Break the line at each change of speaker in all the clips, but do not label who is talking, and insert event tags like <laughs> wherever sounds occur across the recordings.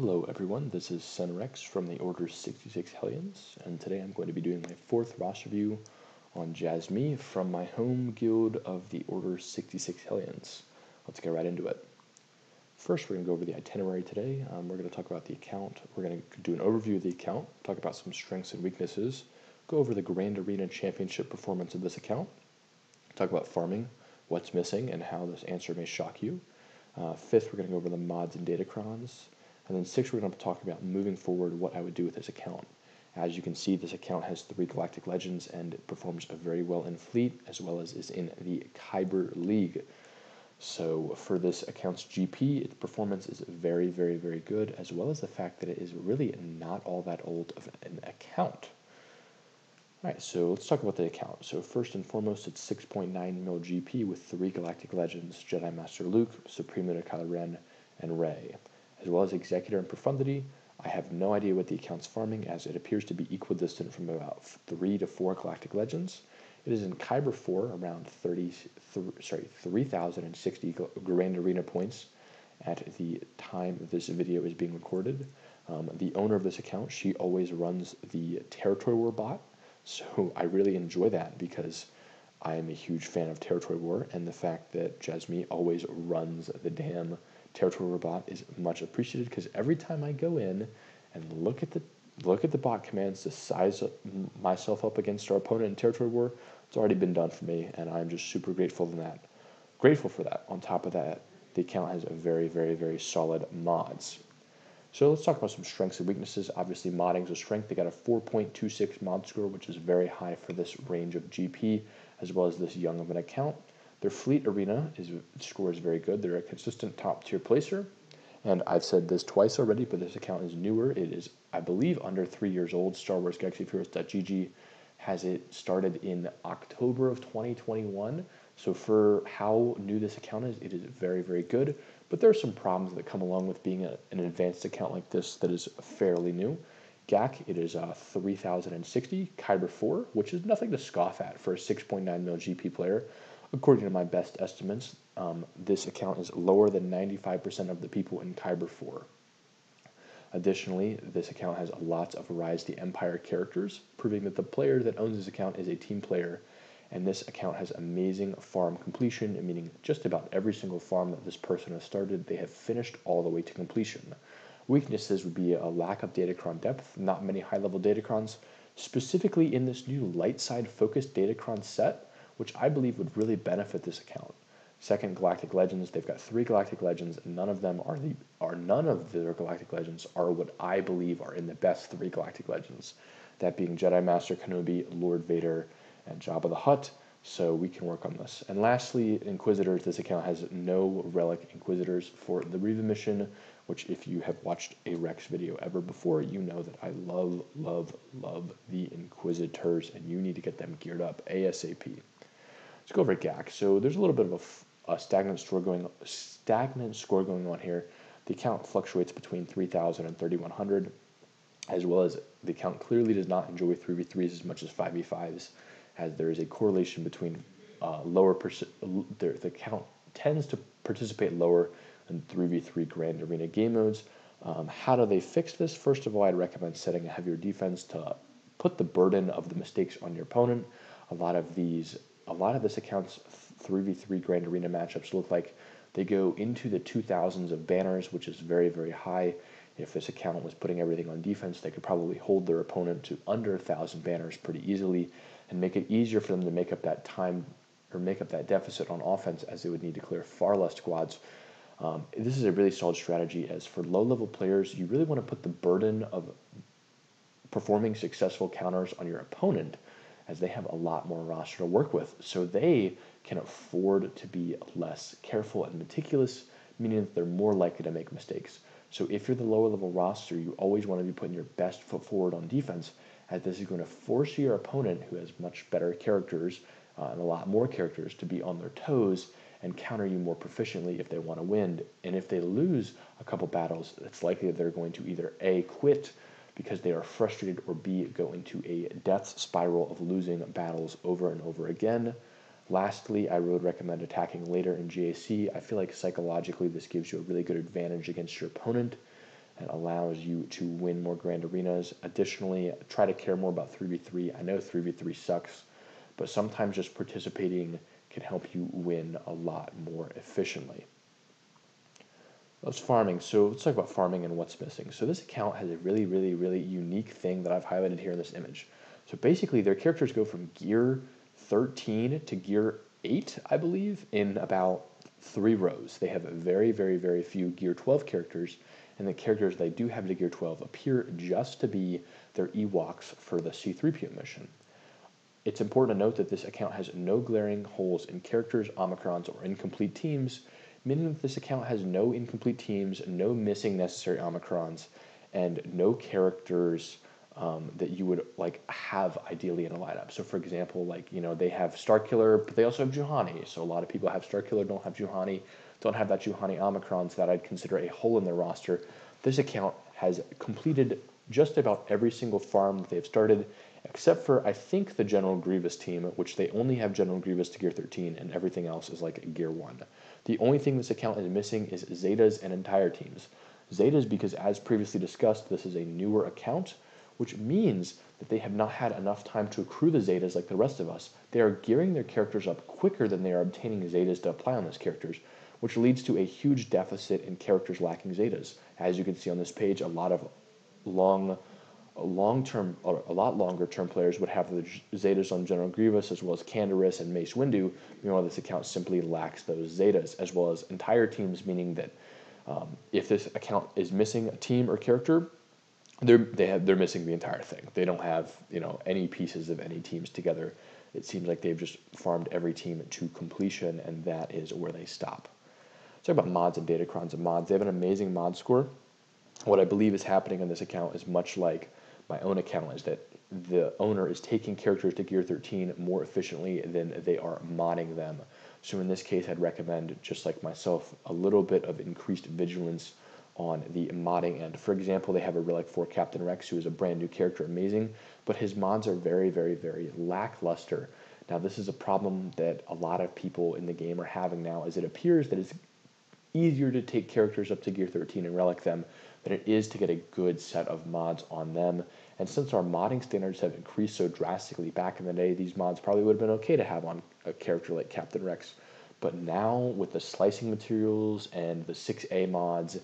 Hello everyone, this is CenRex from the Order 66 Hellions, and today I'm going to be doing my fourth roster review on Jasmee from my home guild of the Order 66 Hellions. Let's get right into it. First, we're going to go over the itinerary today. Um, we're going to talk about the account. We're going to do an overview of the account, talk about some strengths and weaknesses, go over the Grand Arena Championship performance of this account, talk about farming, what's missing, and how this answer may shock you. Uh, fifth, we're going to go over the mods and datacrons. And then six, we're going to talk about moving forward what I would do with this account. As you can see, this account has three Galactic Legends and it performs very well in Fleet as well as is in the Kyber League. So for this account's GP, its performance is very, very, very good, as well as the fact that it is really not all that old of an account. All right, so let's talk about the account. So first and foremost, it's 6.9 mil GP with three Galactic Legends, Jedi Master Luke, Supreme Leader Kylo Ren, and Rey as well as Executor and Profundity. I have no idea what the account's farming, as it appears to be equidistant from about 3 to 4 Galactic Legends. It is in Kyber 4, around 30, th sorry, 3,060 Grand Arena points at the time this video is being recorded. Um, the owner of this account, she always runs the Territory War bot, so I really enjoy that because I am a huge fan of Territory War, and the fact that Jasmee always runs the damn Territory Bot is much appreciated because every time I go in and look at the look at the bot commands to size myself up against our opponent in Territory War, it's already been done for me, and I'm just super grateful for that. Grateful for that. On top of that, the account has a very, very, very solid mods. So let's talk about some strengths and weaknesses. Obviously, modding is a strength. They got a 4.26 mod score, which is very high for this range of GP, as well as this young of an account. Their fleet arena is score is very good. They're a consistent top tier placer. And I've said this twice already, but this account is newer. It is, I believe, under three years old. Star Wars Galaxy Heroes.gg has it started in October of 2021. So for how new this account is, it is very, very good. But there are some problems that come along with being a, an advanced account like this that is fairly new. GAC, it is uh, 3060, Kyber 4, which is nothing to scoff at for a 6.9 mil GP player. According to my best estimates, um, this account is lower than 95% of the people in Kyber 4. Additionally, this account has lots of Rise the Empire characters, proving that the player that owns this account is a team player, and this account has amazing farm completion, meaning just about every single farm that this person has started, they have finished all the way to completion. Weaknesses would be a lack of datacron depth, not many high-level datacrons, specifically in this new light side focused datacron set, which I believe would really benefit this account. Second, Galactic Legends. They've got three Galactic Legends. None of them are the are none of their Galactic Legends are what I believe are in the best three Galactic Legends. That being Jedi Master Kenobi, Lord Vader, and Jabba the Hutt. So we can work on this. And lastly, Inquisitors. This account has no relic Inquisitors for the Reva mission, which if you have watched a Rex video ever before, you know that I love, love, love the Inquisitors, and you need to get them geared up ASAP. Let's go over GAC. So there's a little bit of a, a stagnant score going stagnant score going on here. The account fluctuates between 3,000 and 3,100, as well as the account clearly does not enjoy 3v3s as much as 5v5s, as there is a correlation between uh, lower the, the account tends to participate lower in 3v3 Grand Arena game modes. Um, how do they fix this? First of all, I'd recommend setting a heavier defense to put the burden of the mistakes on your opponent. A lot of these a lot of this account's 3v3 Grand Arena matchups look like they go into the 2000s of banners, which is very, very high. If this account was putting everything on defense, they could probably hold their opponent to under 1,000 banners pretty easily and make it easier for them to make up that time or make up that deficit on offense as they would need to clear far less squads. Um, this is a really solid strategy as for low level players, you really want to put the burden of performing successful counters on your opponent as they have a lot more roster to work with. So they can afford to be less careful and meticulous, meaning that they're more likely to make mistakes. So if you're the lower level roster, you always want to be putting your best foot forward on defense, as this is going to force your opponent, who has much better characters uh, and a lot more characters, to be on their toes and counter you more proficiently if they want to win. And if they lose a couple battles, it's likely that they're going to either A, quit because they are frustrated or B, go into a death spiral of losing battles over and over again. Lastly, I would recommend attacking later in GAC. I feel like psychologically this gives you a really good advantage against your opponent, and allows you to win more grand arenas. Additionally, try to care more about 3v3. I know 3v3 sucks, but sometimes just participating can help you win a lot more efficiently. That's farming. So let's talk about farming and what's missing. So this account has a really, really, really unique thing that I've highlighted here in this image. So basically, their characters go from gear 13 to gear 8, I believe, in about three rows. They have very, very, very few gear 12 characters, and the characters they do have to gear 12 appear just to be their Ewoks for the C3PO mission. It's important to note that this account has no glaring holes in characters, Omicrons, or incomplete teams, meaning that this account has no incomplete teams, no missing necessary Omicrons, and no characters um, that you would like have ideally in a lineup. So, for example, like you know they have Starkiller, but they also have Juhani. So a lot of people have Starkiller, don't have Juhani, don't have that Juhani Omicrons that I'd consider a hole in their roster. This account has completed just about every single farm that they've started, except for I think the General Grievous team, which they only have General Grievous to Gear 13, and everything else is like Gear 1. The only thing this account is missing is Zetas and entire teams. Zetas because, as previously discussed, this is a newer account which means that they have not had enough time to accrue the zetas like the rest of us. They are gearing their characters up quicker than they are obtaining zetas to apply on those characters, which leads to a huge deficit in characters lacking zetas. As you can see on this page, a lot of long long-term, a lot longer-term players would have the Zetas on General Grievous as well as Canderous and Mace Windu. Meanwhile, this account simply lacks those Zetas, as well as entire teams, meaning that um, if this account is missing a team or character, they're they have they're missing the entire thing. They don't have you know any pieces of any teams together. It seems like they've just farmed every team to completion, and that is where they stop. Let's talk about mods and datacrons and mods. They have an amazing mod score. What I believe is happening on this account is much like my own account is that the owner is taking characters to Gear 13 more efficiently than they are modding them. So in this case, I'd recommend, just like myself, a little bit of increased vigilance on the modding end. For example, they have a Relic 4 Captain Rex, who is a brand new character, amazing, but his mods are very, very, very lackluster. Now, this is a problem that a lot of people in the game are having now, as it appears that it's easier to take characters up to Gear 13 and Relic them than it is to get a good set of mods on them. And since our modding standards have increased so drastically back in the day, these mods probably would have been okay to have on a character like Captain Rex. But now, with the slicing materials and the 6A mods,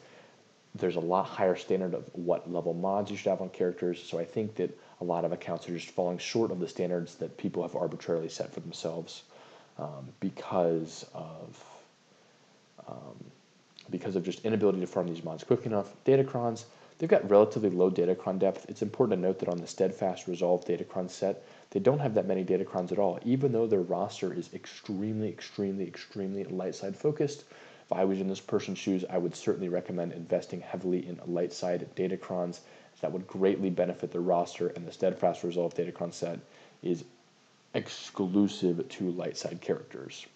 there's a lot higher standard of what level mods you should have on characters. So I think that a lot of accounts are just falling short of the standards that people have arbitrarily set for themselves um, because of um, because of just inability to farm these mods quick enough. Datacrons, they've got relatively low datacron depth. It's important to note that on the Steadfast Resolve datacron set, they don't have that many datacrons at all, even though their roster is extremely, extremely, extremely light side focused. If I was in this person's shoes, I would certainly recommend investing heavily in light side datacrons. That would greatly benefit the roster, and the Steadfast Resolve datacron set is exclusive to light side characters.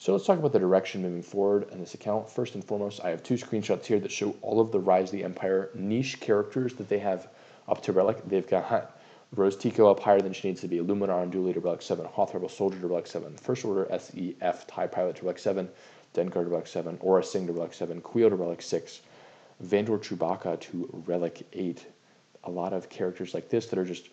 So let's talk about the direction moving forward in this account. First and foremost, I have two screenshots here that show all of the Rise of the Empire niche characters that they have up to Relic. They've got Rose Tico up higher than she needs to be, Luminar and Dually to Relic 7, Hoth Rebel Soldier to Relic 7, First Order SF TIE Pilot to Relic 7, Dengar to Relic 7, Aurra Sing to Relic 7, Kuiil to Relic 6, Vandor Chewbacca to Relic 8. A lot of characters like this that are just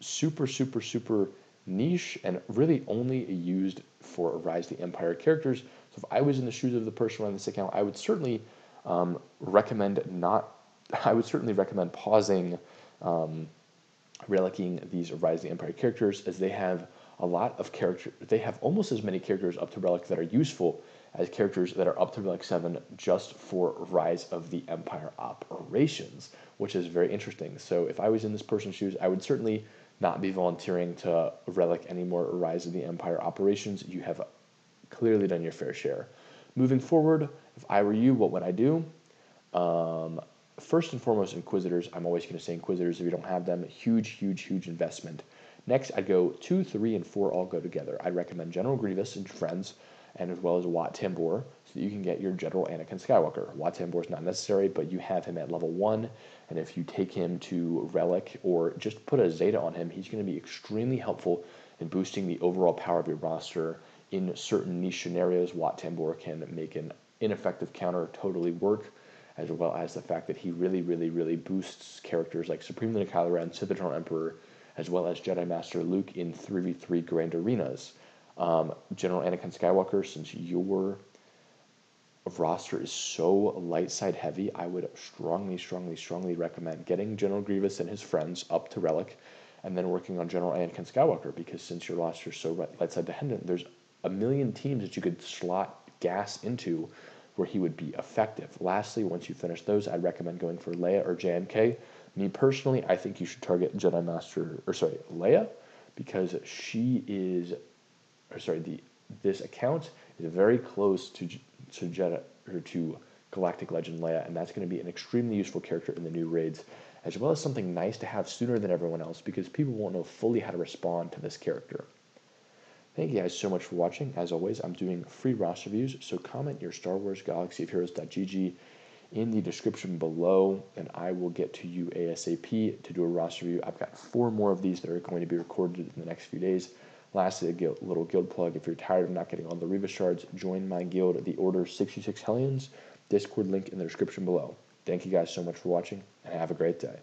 super, super, super niche and really only used for Rise of the Empire characters. So if I was in the shoes of the person running this account, I would certainly um, recommend not. <laughs> I would certainly recommend pausing um, relicking these Rise of the Empire characters as they have a lot of characters. They have almost as many characters up to Relic that are useful as characters that are up to Relic 7 just for Rise of the Empire operations, which is very interesting. So if I was in this person's shoes, I would certainly not be volunteering to Relic any more Rise of the Empire operations. You have clearly done your fair share. Moving forward, if I were you, what would I do? Um, first and foremost, Inquisitors. I'm always going to say Inquisitors if you don't have them. Huge, huge, huge investment. Next, I'd go two, three, and four all go together. I'd recommend General Grievous and Friends, and as well as Wat Tambor, you can get your General Anakin Skywalker. Wat Tambor is not necessary, but you have him at level one, and if you take him to Relic or just put a Zeta on him, he's going to be extremely helpful in boosting the overall power of your roster in certain niche scenarios. Wat Tambor can make an ineffective counter totally work as well as the fact that he really, really, really boosts characters like Supreme Leader Kylo Ren, Sith Eternal Emperor, as well as Jedi Master Luke in 3v3 Grand Arenas. Um, General Anakin Skywalker, since your roster is so light side heavy, I would strongly, strongly, strongly recommend getting General Grievous and his friends up to Relic and then working on General Anakin Skywalker because since your roster is so light side dependent, there's a million teams that you could slot GAS into where he would be effective. Lastly, once you finish those, I'd recommend going for Leia or JMK. Me personally, I think you should target Jedi Master, or sorry, Leia, because she is, or sorry, the this account is very close to to Jedi or to Galactic Legend Leia, and that's going to be an extremely useful character in the new raids, as well as something nice to have sooner than everyone else because people won't know fully how to respond to this character. Thank you guys so much for watching. As always, I'm doing free roster reviews, so comment your Star Wars Galaxy of Heroes.gg in the description below, and I will get to you ASAP to do a roster review. I've got four more of these that are going to be recorded in the next few days. Lastly, a little guild plug. If you're tired of not getting all the Reva shards, join my guild, the Order 66 Hellions. Discord link in the description below. Thank you guys so much for watching, and have a great day.